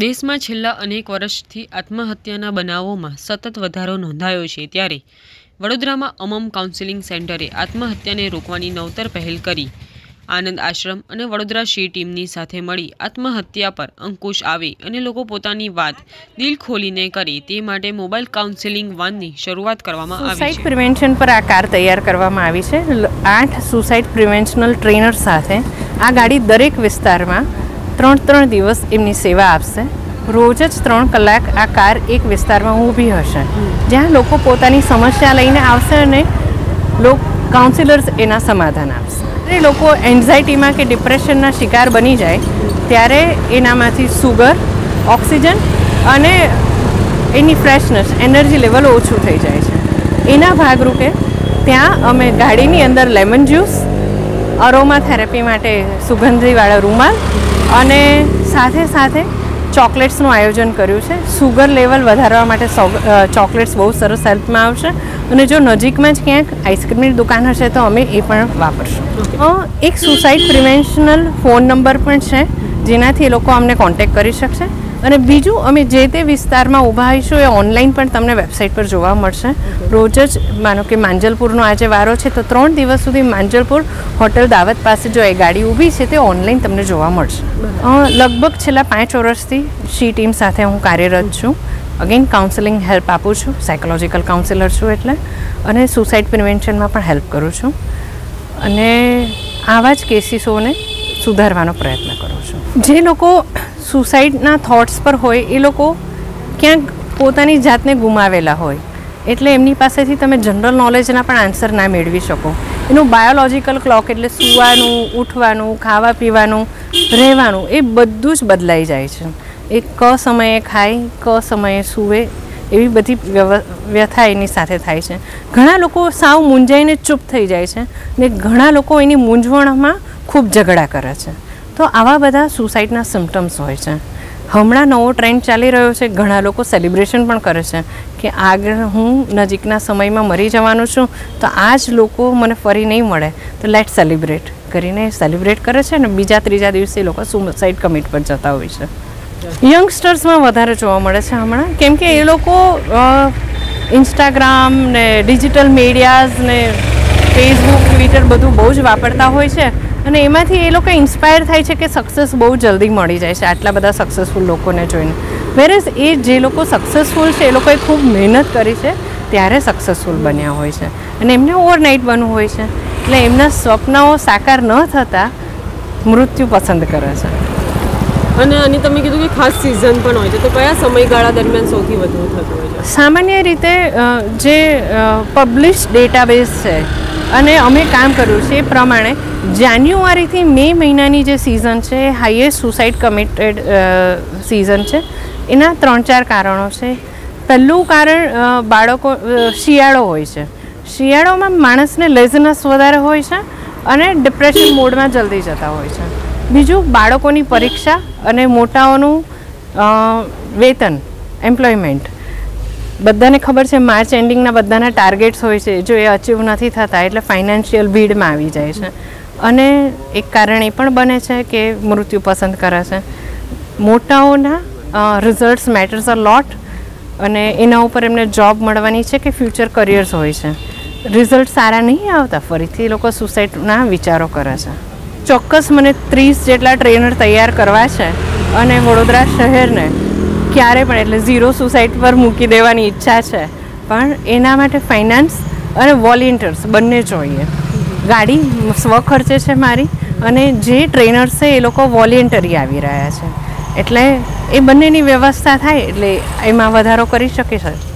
દેશમાં છેલ્લા અનેક વર્ષથી આત્મહત્યાના બનાવોમાં સતત વધારો નોંધાયો છે ત્યારે વડોદરામાં અમમ કાઉન્સેલિંગ સેન્ટરે આત્મહત્યાને રોકવાની નવતર પહેલ કરી. આનંદ આશ્રમ અને વડોદરા શી ટીમની સાથે મળી આત્મહત્યા પર અંકુશ આવે અને લોકો પોતાની વાત દિલ ખોલીને કરે તે માટે મોબાઈલ કાઉન્સેલિંગ વાનની શરૂઆત કરવામાં આવી સુસાઇડ પ્રિવેન્શન પર આ કાર તૈયાર કરવામાં આવી છે. આઠ સુસાઇડ પ્રિવેન્શનલ ટ્રેનર સાથે આ ગાડી દરેક વિસ્તારમાં ત્રણ ત્રણ દિવસ એમની સેવા આપશે. રોજ જ ત્રણ કલાક આ કાર એક વિસ્તારમાં ઊભી હશે. જ્યાં લોકો પોતાની સમસ્યા લઈને આવશે અને લોક કાઉન્સિલર્સ એના સમાધાન આપશે. એ લોકો એન્ઝાયટીમાં કે ડિપ્રેશનના શિકાર બની જાય, ત્યારે એનામાંથી સુગર ઓક્સિજન અને એની ફ્રેશનેસ એનર્જી લેવલ ઓછું થઈ જાય છે. એના ભાગરૂપે ત્યાં અમે ગાડીની અંદર લેમન જ્યુસ અરોમા થેરેપી માટે સુગંધીવાળા રૂમાલ અને સાથે સાથે ચોકલેટ્સનું આયોજન કર્યું છે. સુગર લેવલ વધારવા માટે ચોકલેટ્સ બહુ સરસ હેલ્પમાં આવશે. અને જો નજીકમાં જ ક્યાંક આઈસ્ક્રીમની દુકાન હશે તો અમે એ પણ વાપરશું. એક સુસાઇડ પ્રિવેન્શનલ ફોન નંબર પણ છે જેનાથી એ લોકો અમને કોન્ટેક્ટ કરી શકશે. અને બીજું અમે જે તે વિસ્તારમાં ઊભા હોઈશું એ ઓનલાઈન પણ તમને વેબસાઇટ પર જોવા મળશે. રોજ જ માનો કે માંજલપુરનો આજે વારો છે તો ત્રણ દિવસ સુધી માંજલપુર હોટલ દાવત પાસે જો એ ગાડી ઊભી છે તે ઓનલાઈન તમને જોવા મળશે. લગભગ છેલ્લા પાંચ વર્ષથી શી ટીમ સાથે હું કાર્યરત છું. અગેન કાઉન્સેલિંગ હેલ્પ આપું છું. સાયકોલોજીકલ કાઉન્સિલર છું એટલે. અને સુસાઇડ પ્રિવેન્શનમાં પણ હેલ્પ કરું છું. અને આવા જ કેસીસોને સુધારવાનો પ્રયત્ન કરું છું જે લોકો સુસાઇડના થોટ્સ પર હોય, એ લોકો ક્યાંક પોતાની જાતને ગુમાવેલા હોય. એટલે એમની પાસેથી તમે જનરલ નોલેજના પણ આન્સર ના મેળવી શકો. એનું બાયોલોજિકલ ક્લોક એટલે સૂવાનું, ઉઠવાનું, ખાવા પીવાનું, રહેવાનું, એ બધું જ બદલાઈ જાય છે. એ ક સમયે ખાય, ક સમયે સૂવે, એવી બધી વ્યથા એની સાથે થાય છે. ઘણા લોકો સાવ મૂંઝાઈને ચૂપ થઈ જાય છે ને ઘણા લોકો એની મૂંઝવણમાં ખૂબ ઝઘડા કરે છે. તો આવા બધા સુસાઇડના સિમ્ટમ્સ હોય છે. હમણાં નવો ટ્રેન્ડ ચાલી રહ્યો છે. ઘણા લોકો સેલિબ્રેશન પણ કરે છે કે આગળ હું નજીકના સમયમાં મરી જવાનું છું, તો આ જ લોકો મને ફરી નહીં મળે. તો લેટ સેલિબ્રેટ કરીને સેલિબ્રેટ કરે છે અને બીજા ત્રીજા દિવસે લોકો સુસાઇડ કમિટ પર જતા હોય છે. યંગસ્ટર્સમાં વધારે જોવા મળે છે હમણાં. કેમ કે એ લોકો ઇન્સ્ટાગ્રામ ને ડિજિટલ મીડિયાઝ ને ફેસબુક ટ્વિટર બધું બહુ જ વાપરતા હોય છે. અને એમાંથી એ લોકો ઇન્સ્પાયર થાય છે કે સક્સેસ બહુ જલ્દી મળી જાય છે, આટલા બધા સક્સેસફુલ લોકોને જોઈને. વેરેઝ એ જે લોકો સક્સેસફુલ છે, એ લોકોએ ખૂબ મહેનત કરી છે, ત્યારે સક્સેસફુલ બન્યા હોય છે. અને એમને ઓવરનાઇટ બનવું હોય છે. એટલે એમના સ્વપ્નાઓ સાકાર ન થતાં મૃત્યુ પસંદ કરે છે. અને આની તમે કીધું કે ખાસ સિઝન પણ હોય છે, તો કયા સમયગાળા દરમિયાન સૌથી વધુ થતું હોય છે? સામાન્ય રીતે જે પબ્લિશ ડેટાબેઝ છે, અને અમે કામ કર્યું છે એ પ્રમાણે જાન્યુઆરીથી મે મહિનાની જે સિઝન છે, એ હાઈએસ્ટ સુસાઇડ કમિટેડ સિઝન છે. એના ત્રણ ચાર કારણો છે. પહેલું કારણ બાળકો શિયાળો હોય છે. શિયાળોમાં માણસને લેઝનસ વધારે હોય છે અને ડિપ્રેશન મોડમાં જલ્દી જતા હોય છે. બીજું બાળકોની પરીક્ષા અને મોટાઓનું વેતન એમ્પ્લોયમેન્ટ બધાને ખબર છે માર્ચ એન્ડિંગના બધાના ટાર્ગેટ્સ હોય છે, જો એ અચીવ નથી થતા એટલે ફાઇનાન્શિયલ ભીડમાં આવી જાય છે. અને એક કારણ એ પણ બને છે કે મૃત્યુ પસંદ કરે છે મોટાઓના રિઝલ્ટ્સ મેટર્સ અ લોટ અને એના ઉપર એમને જોબ મળવાની છે કે ફ્યુચર કરિયર્સ હોય છે. રિઝલ્ટ સારા નહીં આવતા, ફરીથી લોકો સુસાઇડના વિચારો કરે છે. ચોક્કસ મને ત્રીસ જેટલા ટ્રેનર તૈયાર કરવા છે અને વડોદરા શહેરને ક્યારે પણ, એટલે ઝીરો સુસાઇડ પર મૂકી દેવાની ઈચ્છા છે. પણ એના માટે ફાઇનાન્સ અને વોલેન્ટિયર્સ બંને જોઈએ. ગાડી સ્વખર્ચે છે મારી અને જે ટ્રેનર્સ છે એ લોકો વોલેન્ટરી આવી રહ્યા છે. એટલે એ બંનેની વ્યવસ્થા થાય, એટલે એમાં વધારો કરી શકે છે.